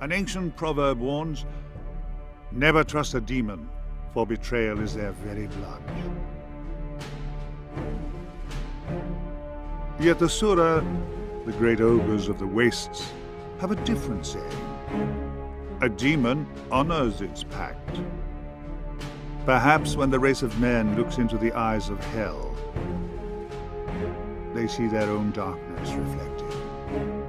An ancient proverb warns, never trust a demon, for betrayal is their very blood. Yet the Sura, the great ogres of the wastes, have a different saying. A demon honors its pact. Perhaps when the race of men looks into the eyes of hell, they see their own darkness reflected.